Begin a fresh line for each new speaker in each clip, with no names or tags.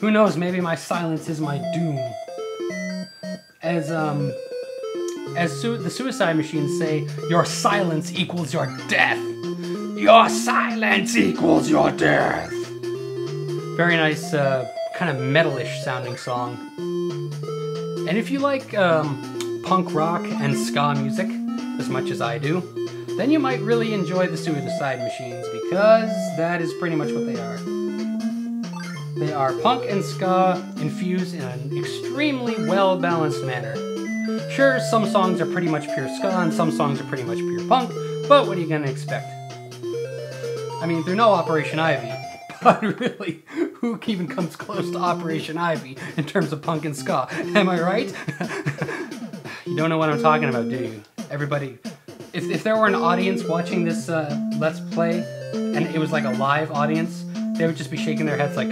Who knows? Maybe my silence is my doom. As um, as su- the suicide machines say, your silence equals your death. Your silence equals your death. Very nice, uh, kind of metalish sounding song. And if you like um, punk rock and ska music as much as I do, then you might really enjoy the Suicide Machines because that is pretty much what they are. They are punk and ska infused in an extremely well balanced manner. Sure, some songs are pretty much pure ska and some songs are pretty much pure punk, but what are you gonna expect? I mean, they're no Operation Ivy, but really, who even comes close to Operation Ivy in terms of punk and ska? Am I right? you don't know what I'm talking about, do you? Everybody, if, if there were an audience watching this uh, Let's Play, and it was like a live audience, they would just be shaking their heads like,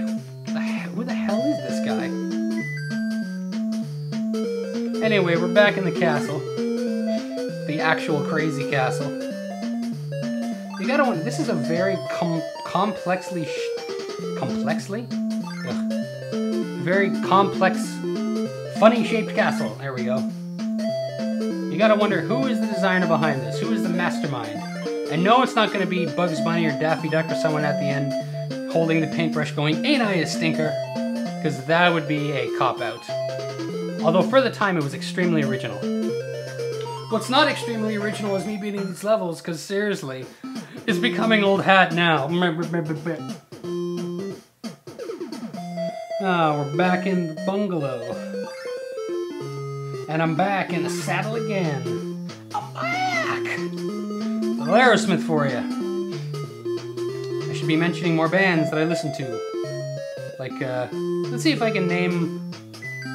Anyway, we're back in the castle. The actual crazy castle. You gotta wonder, this is a very com- complexly, complexly? Ugh. Very complex, funny shaped castle. There we go. You gotta wonder who is the designer behind this? Who is the mastermind? And no, it's not gonna be Bugs Bunny or Daffy Duck or someone at the end holding the paintbrush going, Ain't I a stinker? Because that would be a cop out. Although for the time it was extremely original. What's not extremely original is me beating these levels, because seriously, it's becoming old hat now. Ah, we're back in the bungalow. And I'm back in the saddle again. I'm back! Little Aerosmith for you. I should be mentioning more bands that I listen to. Like, uh, let's see if I can name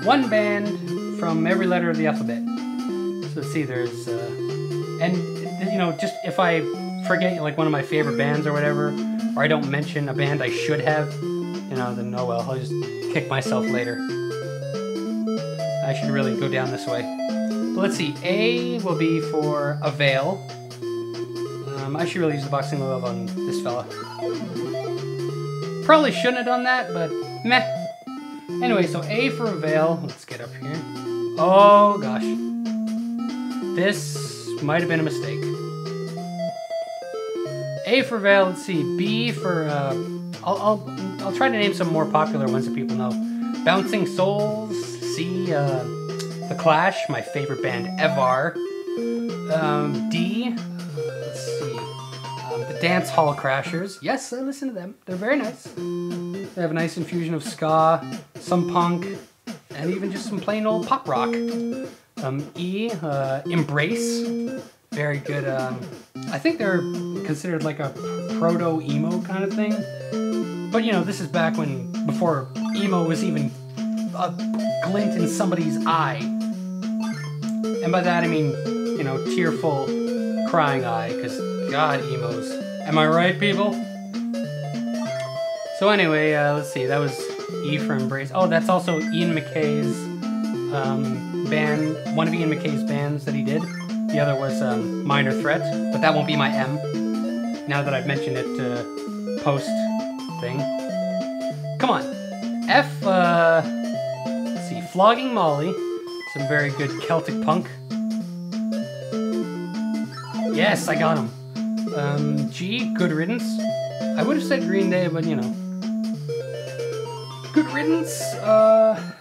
one band from every letter of the alphabet. So let's see, there's, uh, and, you know, just if I forget, like, one of my favorite bands or whatever, or I don't mention a band I should have, you know, then oh well, I'll just kick myself later. I should really go down this way. But let's see, A will be for Avail. Um, I should really use the boxing glove on this fella. Probably shouldn't have done that, but meh. Anyway, so A for Avail. Let's get up here. Oh gosh. This might have been a mistake. A for Avail, let's see. B for, uh, I'll, I'll, I'll try to name some more popular ones that people know. Bouncing Souls. C, uh, The Clash, my favorite band ever. Um, D, let's see. Um, the Dance Hall Crashers. Yes, I listen to them. They're very nice. They have a nice infusion of ska, some punk, and even just some plain old pop rock. Um, e, uh, Embrace. Very good. Um, I think they're considered like a proto emo kind of thing. But you know, this is back when, before emo was even a glint in somebody's eye. And by that I mean, you know, tearful, crying eye, because God, emos. Am I right, people? So anyway, uh, let's see, that was E for Embrace. Oh, that's also Ian MacKaye's um, band, one of Ian MacKaye's bands that he did. The other was um, Minor Threat, but that won't be my M. Now that I've mentioned it uh, post thing. Come on. F, uh, let's see, Flogging Molly. Some very good Celtic punk. Yes, I got him. Um, G, Good Riddance. I would have said Green Day, but you know. Good Riddance. Uh,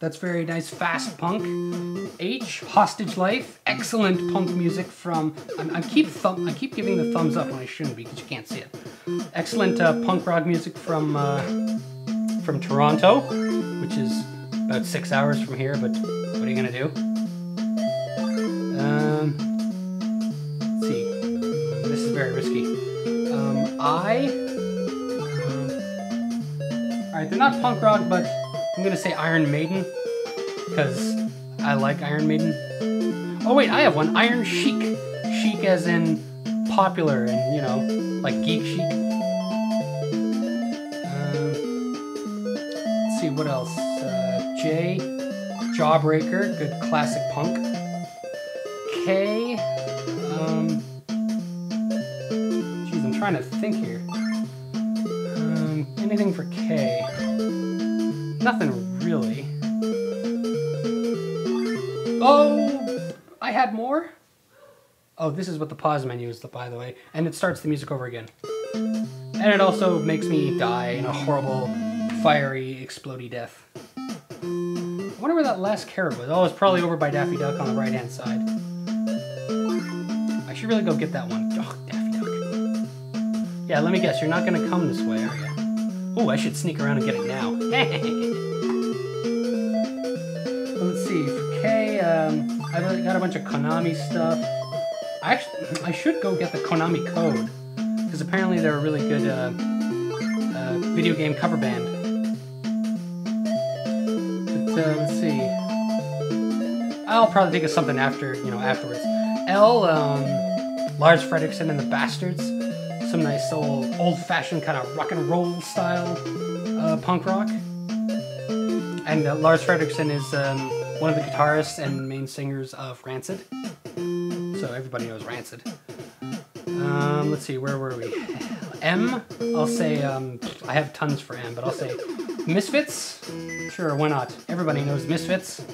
that's very nice, fast punk. H, Hostage Life. Excellent punk music from. I'm, I keep thumb. I keep giving the thumbs up when I shouldn't because you can't see it. Excellent uh, punk rock music from uh, from Toronto, which is about six hours from here. But what are you gonna do? Um, see. This is very risky. Um, I. Um, all right, they're not punk rock, but I'm gonna say Iron Maiden because I like Iron Maiden. Oh wait, I have one. Iron Chic. Chic as in popular and you know, like geek chic. Um, let's see what else. Uh, J. Jawbreaker, good classic punk. K. Um, geez, I'm trying to think here. Anything for K? Nothing really. Oh, I had more? Oh, this is what the pause menu is, by the way. And it starts the music over again. And it also makes me die in a horrible, fiery, explody death. I wonder where that last carrot was. Oh, it's probably over by Daffy Duck on the right-hand side. I should really go get that one. Oh, Daffy Duck. Yeah, let me guess. You're not to come this way, are you? Oh, I should sneak around and get it now. Let's see. For K, um, I've got a bunch of Konami stuff. I actually, I should go get the Konami code because apparently they're a really good uh, uh, video game cover band. But uh, let's see. I'll probably think of something after, you know, afterwards. L, um, Lars Frederiksen and the Bastards. Some nice old, old-fashioned kind of rock and roll style uh, punk rock. And uh, Lars Frederiksen is um, one of the guitarists and main singers of Rancid. So everybody knows Rancid. Um, let's see, where were we? M, I'll say, um, I have tons for M, but I'll say Misfits. Sure, why not? Everybody knows Misfits.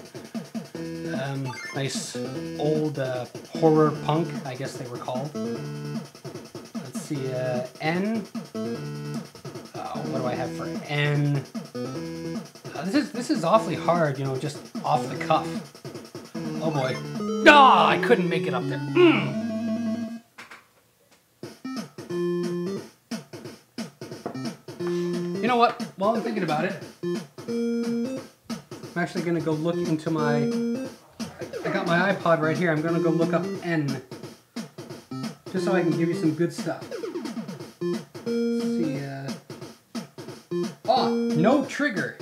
Um, nice old uh, horror punk, I guess they were called. See, uh, N. Oh, what do I have for N? Uh, this is this is awfully hard, you know, just off the cuff. Oh boy. Ah, oh, I couldn't make it up there. Mm. You know what? While I'm thinking about it, I'm actually gonna go look into my. I got my iPod right here. I'm gonna go look up N, just so I can give you some good stuff. No trigger.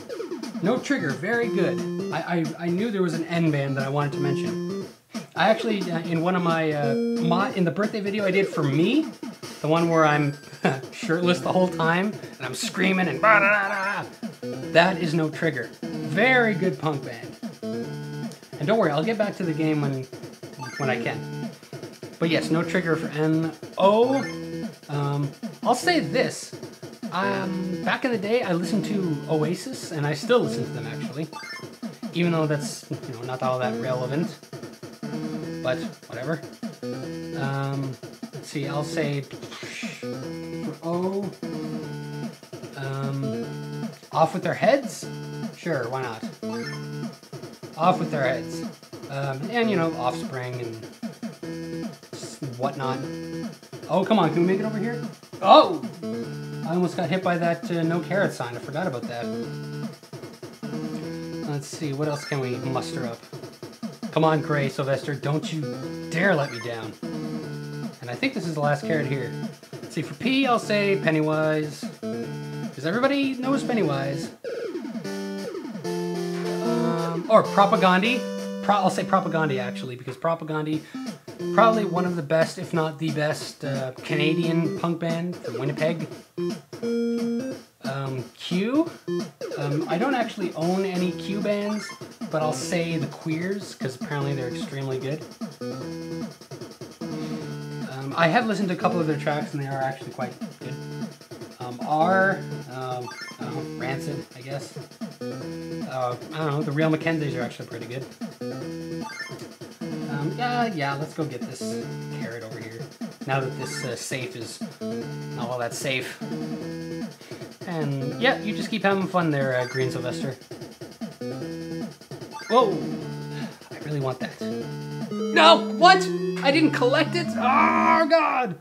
No trigger. Very good. I, I I knew there was an N band that I wanted to mention. I actually, uh, in one of my, uh, in the birthday video I did for me, the one where I'm shirtless the whole time and I'm screaming and that is no trigger. Very good punk band. And don't worry, I'll get back to the game when when I can. But yes, no trigger for N O. Um, I'll say this. Um, back in the day, I listened to Oasis, and I still listen to them actually, even though that's you know not all that relevant. But whatever. Um, let's see. I'll say O. Um, off with their heads? Sure, why not? Off with their heads. Um, and, you know, offspring and whatnot. Oh, come on, can we make it over here? Oh! I almost got hit by that uh, no carrot sign. I forgot about that. Let's see, what else can we muster up? Come on, Gray Sylvester, don't you dare let me down. And I think this is the last carrot here. See, for P, I'll say Pennywise. Because everybody knows Pennywise. Um, or Propagandhi. Pro I'll say Propagandhi, actually, because Propagandhi, probably one of the best, if not the best, uh, Canadian punk band from Winnipeg. Um, Q. Um, I don't actually own any Q bands, but I'll say the Queers, because apparently they're extremely good. I have listened to a couple of their tracks and they are actually quite good. Um, R, um, know, Rancid, I guess. Uh, I don't know, the Real McKenzies are actually pretty good. Um, yeah, yeah, let's go get this carrot over here. Now that this uh, safe is not all that safe. And yeah, you just keep having fun there, uh, Green Sylvester. Whoa! I really want that. No! What? I didn't collect it? Oh, God!